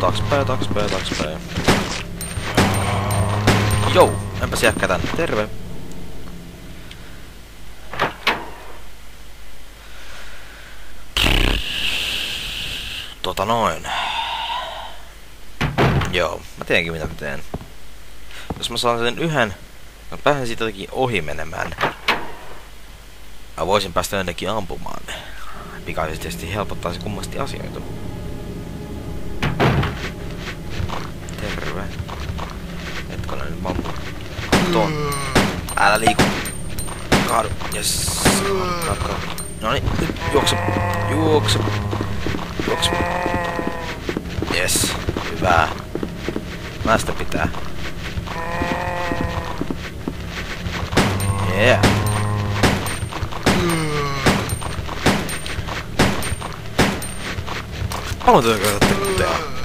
taaksepäin, taaksepäin, taaksepäin. Jou, enpäs jääkkä tänne. Terve. Tota noin. Joo, mä tiedänkin mitä mä teen. Jos mä saan sen yhden, mä pääsen siitä jotenkin ohi menemään. Mä voisin päästä jonnekin ampumaan ne. Pikaisesti helpottaisi kummasti asioita. Terve. Hetkonen nyt mä ton. Älä liiku. Kaadu. Yes. Kaadu, kaadu. Noniin, nyt juokse. Juokse. Juokse. Yes. Hyvä. Näistä pitää. Yeah. Paljon työtä tehdä.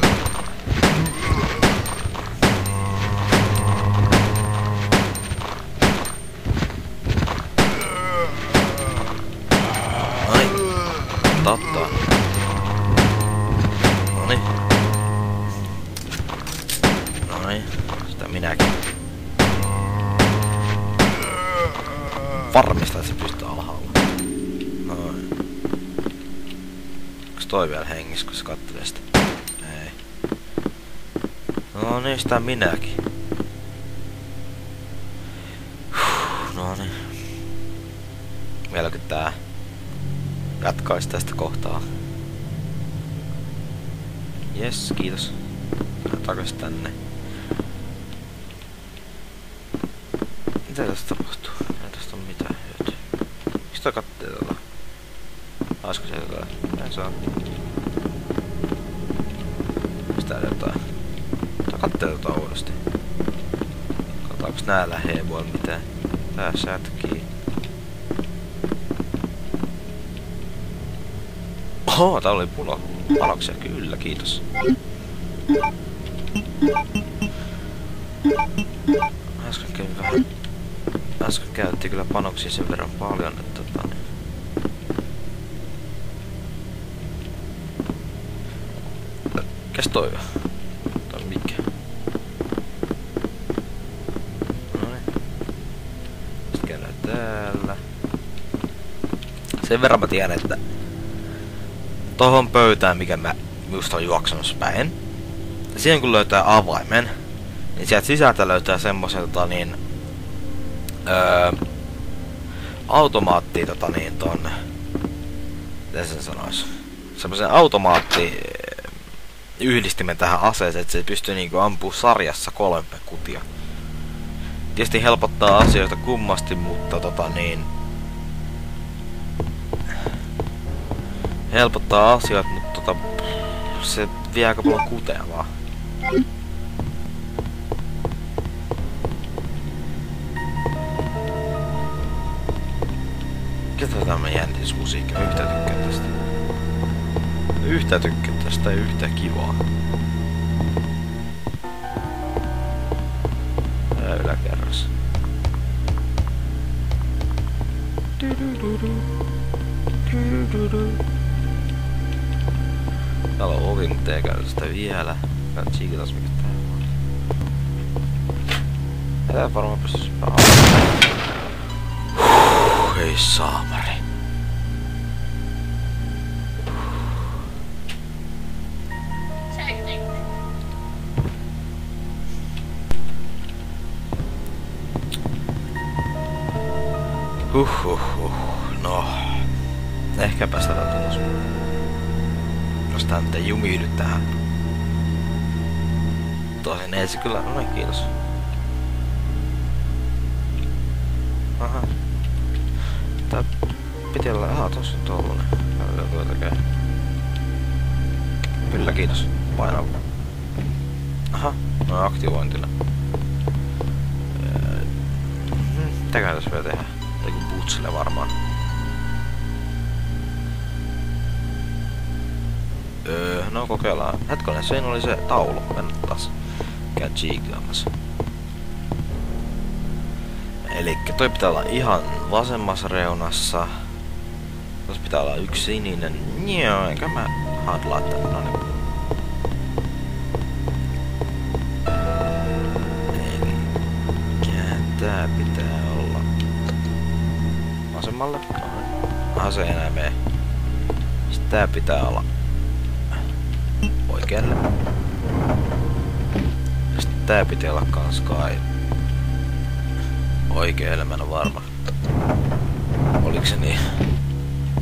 Totta. Noniin. Noin. Sitä minäkin. Varmista, että se pystyy alhaalla. Noin. Onks toi vielä hengissä, kun se kattelee sitä? Ei. No niin, sitä minäkin. Huh, No niin. Vieläkö tää jatkaisi tästä kohtaa? Jes, kiitos. Takas tänne. Mitä tästä tapahtuu? Ei tästä ole mitään hyötyä. Miksi toi kattee tuolla? Olisiko se jotain? Ei saa. Mistä jotain? Tää kattee tota uudesti. Katsotaanko nää lähee voi mitään? Tää sätkii. Oho, tää oli pulo. Panoksia, kyllä, kiitos. Äsken kävin vähän... Äsken käytti kyllä panoksia sen verran paljon, että tota... Mikäs toi on? Tai mikä? Noniin. Sitten käydään täällä. Sen verran mä tiedän, että tohon pöytään, mikä mä just on juoksunut päin. Ja siihen kun löytää avaimen, niin sieltä sisältä löytää semmoisen tota niin... Öö, automaatti tota niin ton... Miten sen sanois? Semmoisen automaatti yhdistimen tähän aseeseen, että se pystyy niinku ampua sarjassa kolme kutia. Tietysti helpottaa asioita kummasti, mutta tota niin... Helpottaa asioita, mutta tota... Se vie aika paljon kutea vaan. Ketä tämä jännismusiikki? Mä yhtä tykkään tästä. Yhtä tykkään tästä ja yhtä kivaa. Tää yläkerras. Täällä on ovi, mutta ei käydä sitä vielä. Käydä tsiikitas mikä tää on. Tää varmaan pystyis Huh, ei saamari. Huhhuhhuh. No. Ehkäpä sitä tulos. Jos tää nyt ei jumiidy tähän. Tosin ei se kyllä... No kiitos. Aha. Tää piti olla... Aha, tossa on tollanen. Käy. Kyllä, kiitos. Paina. Aha, no aktivointina. Öö, Mitäköhän tässä vielä tehdä? Joku putsille varmaan. No kokeillaan. Hetkinen, siinä oli se taulu. Mennä taas. Käy chiikaamassa. Elikkä toi pitää olla ihan vasemmassa reunassa. Tos pitää olla yksi sininen. Joo, enkä mä handlaa tänne. No niin. tää pitää olla? Vasemmalle? Aha, se ei enää mene. Sitten tää pitää olla oikealle. Sitten tää pitää olla kans kai oikealle, mä en varma. Oliko se niin?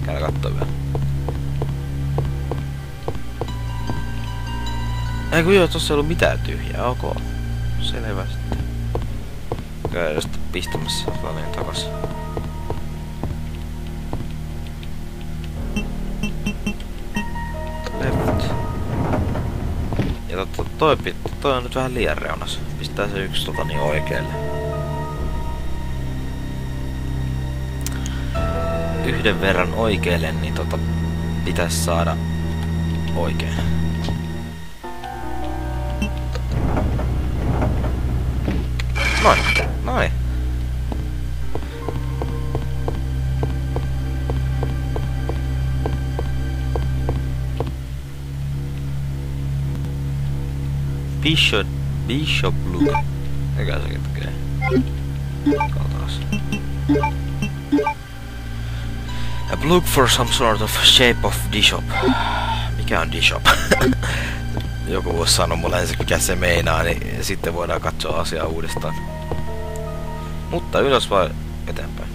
Käydä kattoo vielä. Ei kun joo, tossa ei ollut mitään tyhjää, ok. Selvä sitten. Käydä sitten pistämässä väliin takas. Ja totta, toi, pit, toi on nyt vähän liian reunas. Pistää se yksi tota niin oikealle. Yhden verran oikealle, niin tota pitäisi saada oikein. Noin, noin. Bishop, Bishop Blue. Mikä sekin tekee? Katsotaan. Look for some sort of shape of bishop. Mikä on bishop? Joku voisi sanoa mulle ensin mikä se meinaa, niin sitten voidaan katsoa asiaa uudestaan. Mutta ylös vai eteenpäin?